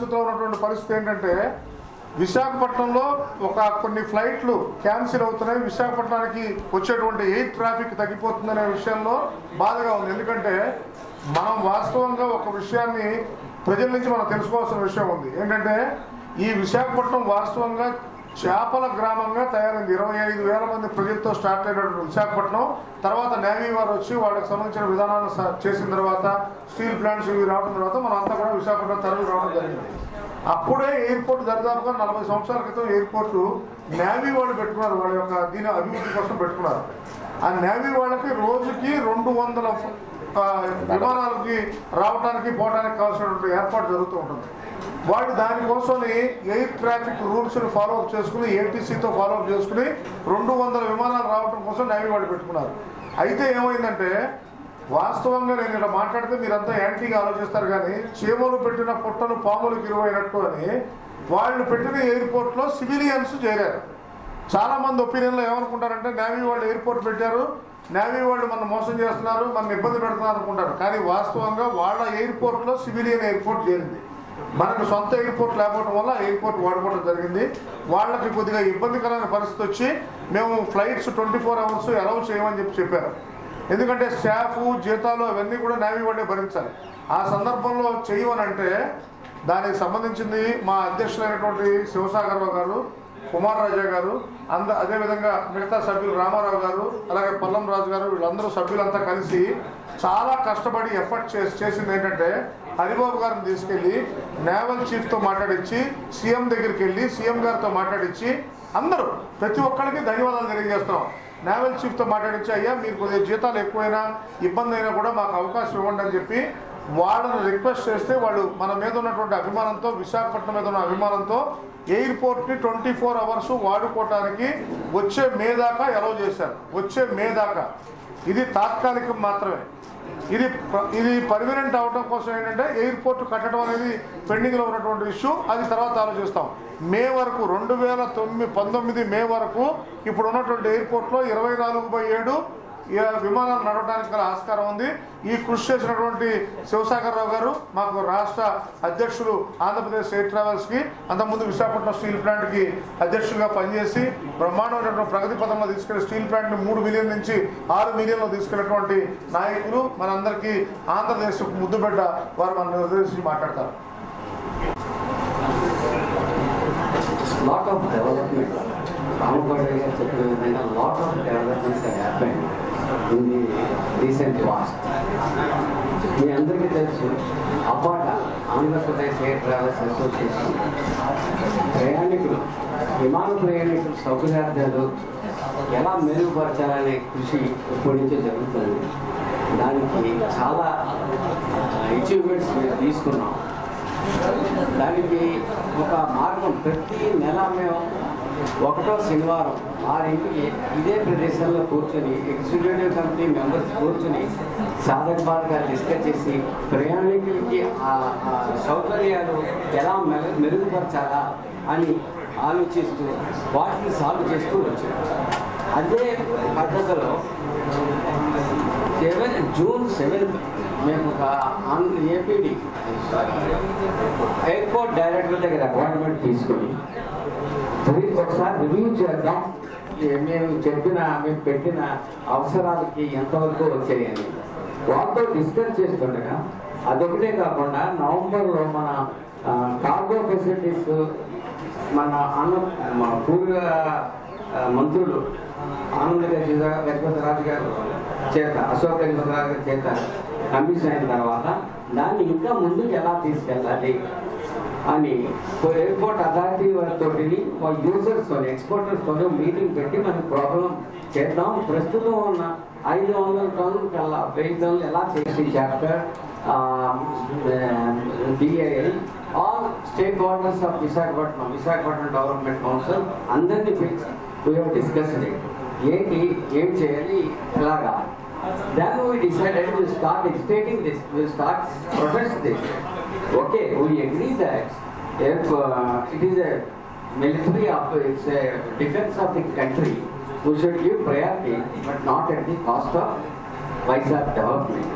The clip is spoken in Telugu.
పరిస్థితి ఏంటంటే విశాఖపట్నంలో ఒక కొన్ని ఫ్లైట్లు క్యాన్సిల్ అవుతున్నాయి. విశాఖపట్నానికి వచ్చేటువంటి ఎయిర్ ట్రాఫిక్ తగ్గిపోతుందనే విషయంలో బాధగా ఉంది. ఎందుకంటే మనం వాస్తవంగా ఒక విషయాన్ని ప్రజల నుంచి మనం తెలుసుకోవాల్సిన విషయం ఉంది. ఏంటంటే ఈ విశాఖపట్నం వాస్తవంగా చేపల గ్రామంగా తయారైంది. ఇరవై ఐదు వేల మంది ప్రజలతో స్టార్ట్ అయినటువంటి విశాఖపట్నం. తర్వాత నేవీ వారు వచ్చి వాళ్ళకి సంబంధించిన విధానాలు చేసిన తర్వాత స్టీల్ ప్లాంట్స్ ఇవి రావడం తర్వాత మనం అంతా కూడా విశాఖపట్నం తరలి రావడం జరిగింది. అప్పుడే ఎయిర్పోర్ట్ దరిదాపుగా నలభై సంవత్సరాల క్రితం ఎయిర్పోర్ట్ నేవీ వాళ్ళు పెట్టుకున్నారు. వాళ్ళ యొక్క దీని అభివృద్ధి కోసం పెట్టుకున్నారు. ఆ నేవీ వాళ్ళకి రోజుకి రెండు వందల విమానాలకి రావడానికి పోవడానికి కావాల్సినటువంటి ఏర్పాటు జరుగుతూ ఉంటుంది. వాళ్ళు దానికోసమని ఎయిర్ ట్రాఫిక్ రూల్స్ని ఫాలో అప్ చేసుకుని ఏటీసీతో ఫాలో అప్ చేసుకుని రెండు వందల విమానాలు రావడం కోసం నేవీ వాళ్ళు పెట్టుకున్నారు. అయితే ఏమైందంటే వాస్తవంగా నేను ఇలా మాట్లాడితే మీరంతా యాంటీగా ఆలోచిస్తారు కానీ చీమలు పెట్టిన పుట్టలు పాములకు ఇరువైనట్టు అని వాళ్ళు పెట్టిన ఎయిర్పోర్ట్లో సివిలియన్స్ చేరారు. చాలామంది ఒపీనియన్లో ఏమనుకుంటారంటే నేవీ వాళ్ళు ఎయిర్పోర్ట్ పెట్టారు నేవీ వాళ్ళు మనం మోసం చేస్తున్నారు మనం ఇబ్బంది పెడుతున్నారు అనుకుంటారు. కానీ వాస్తవంగా వాళ్ళ ఎయిర్పోర్ట్లో సివిలియన్ ఎయిర్పోర్ట్ చేరింది. మనకు సొంత ఎయిర్పోర్ట్ లేకపోవడం వల్ల ఎయిర్పోర్ట్ వాడుకోవడం జరిగింది. వాళ్ళకి కొద్దిగా ఇబ్బందికరమైన పరిస్థితి వచ్చి మేము flights twenty four hours allow చేయమని చెప్పి చెప్పారు. ఎందుకంటే స్టాఫ్ జీతాలు అవన్నీ కూడా నేవీ వాడే భరించాలి. ఆ సందర్భంలో చేయమనంటే దానికి సంబంధించింది మా అధ్యక్షులైనటువంటి శివసాగరరావు గారు కుమార్ రాజా గారు అంద అదేవిధంగా మిగతా సభ్యులు రామారావు గారు అలాగే పల్లం రాజు గారు వీళ్ళందరూ సభ్యులంతా కలిసి చాలా కష్టపడి ఎఫర్ట్ చేసి చేసింది ఏంటంటే హరిబాబు గారిని తీసుకెళ్ళి నేవల్ చీఫ్తో మాట్లాడించి సీఎం దగ్గరికి వెళ్ళి సీఎం గారితో మాట్లాడించి అందరూ ప్రతి ఒక్కరికి ధన్యవాదాలు తెలియజేస్తున్నాం. నేవల్ చీఫ్తో మాట్లాడించి అయ్యా మీరు కొద్దిగా జీతాలు ఎక్కువైనా ఇబ్బంది అయినా కూడా మాకు అవకాశం ఇవ్వండి అని చెప్పి వాళ్ళని రిక్వెస్ట్ చేస్తే వాళ్ళు మన మీద ఉన్నటువంటి అభిమానంతో విశాఖపట్నం మీద ఉన్న అభిమానంతో ఎయిర్పోర్ట్ని ట్వంటీ ఫోర్ అవర్స్ వాడుకోవటానికి వచ్చే మే దాకా ఎలవ్ చేశారు. వచ్చే మే దాకా. ఇది తాత్కాలికం మాత్రమే. ఇది ఇది పర్మినెంట్ అవడం కోసం ఏంటంటే ఎయిర్పోర్ట్ కట్టడం అనేది పెండింగ్లో ఉన్నటువంటి ఇష్యూ. అది తర్వాత ఆలోచిస్తాం. మే వరకు రెండు వేల తొమ్మిది పంతొమ్మిది మే వరకు ఇప్పుడు ఉన్నటువంటి ఎయిర్పోర్ట్లో ఇరవై నాలుగు బై ఏడు ఈ విమానాలు నడవడానికి గల ఆస్కారం ఉంది. ఈ కృషి చేసినటువంటి శివసాగర్ రావు గారు మాకు రాష్ట్ర అధ్యక్షులు ఆంధ్రప్రదేశ్ ఎయిర్ ట్రావెల్స్కి అంతకుముందు విశాఖపట్నం స్టీల్ ప్లాంట్కి అధ్యక్షులుగా పనిచేసి బ్రహ్మాండమైనటువంటి ప్రగతి పథంలో తీసుకెళ్ళి స్టీల్ ప్లాంట్ని మూడు మిలియన్ నుంచి ఆరు మిలియన్లో తీసుకెళ్ళినటువంటి నాయకులు మనందరికీ ఆంధ్రప్రదేశ్ ముద్దుబిడ్డ వారు మన ఉద్దేశించి మాట్లాడతారు. Lot of development. Ramapalli చెప్పిన విధంగా lot of developments have in the recent recent మీ అందరికీ తెలుసు అపాట ఆంధ్రప్రదేశ్ ఎయిర్ ట్రావెల్స్ అసోసియేషన్. ప్రయాణికులు విమాన ప్రయాణికులు సౌకర్యార్థాలు ఎలా మెరుగుపరచాలనే కృషి ఇప్పటి నుంచే జరుగుతుంది. దానికి చాలా అచీవ్మెంట్స్ మేము తీసుకున్నాం. దానికి ఒక మార్గం ప్రతి నెల మేము ఒకటో శనివారం ఆరింటికి ఇదే ప్రదేశంలో కూర్చొని ఎగ్జిక్యూటివ్ కమిటీ మెంబర్స్ కూర్చొని సాధక బాధగా డిస్కస్ చేసి ప్రయాణికులకి ఆ సౌకర్యాలు ఎలా మె- మెరుగుపరచాలా అని ఆలోచిస్తూ వాటిని సాల్వ్ చేస్తూ వచ్చారు. అదే పద్ధతిలో సెవెన్ జూన్ సెవెన్త్ మేము ఒక ఆంధ్ర ఏపీడి ఎయిర్పోర్ట్ డైరెక్టర్ దగ్గర అపాయింట్మెంట్ తీసుకుని తిరిగి ఒకసారి రివ్యూ చేద్దాం. మేము చెప్పిన మేము పెట్టిన అవసరాలకి ఎంతవరకు వచ్చాయని. వాళ్ళతో డిస్కస్ చేస్తుండగా అదొకటే కాకుండా నవంబర్లో మన కార్గో ఫెసిలిటీస్ మన అన్న మన పూర్వ మంత్రులు ఆనంద లక్ష్మణ్ గారు చేత అశోక్ గజపతి గారి చేత కమిషన్ అయిన తర్వాత దాన్ని ఇంకా ముందుకు ఎలా తీసుకెళ్ళాలి? అని. ఎయిర్పోర్ట్ అథారిటీ వారితో యూజర్స్ ఎక్స్పోర్టర్స్తో మీటింగ్ పెట్టి మనకి ప్రాబ్లం చేద్దాం. ప్రస్తుతం ఉన్న ఐదు వందల టన్నులు కల్లా వెయ్యి టన్నులు ఎలా చేసి chapter DIL all stakeholders of Visakhapatnam Visakhapatnam development council అందరినీ పిలిచి వీఆర్ డిస్కస్డ్ ఏంటి ఏం చేయాలి ఇలాగా దాన్ని we decided to start agitating this, we'll start. Okay, we agree that if uh, it is a military, it's a defense of the country, we should give priority, but not at the cost of Vizag development.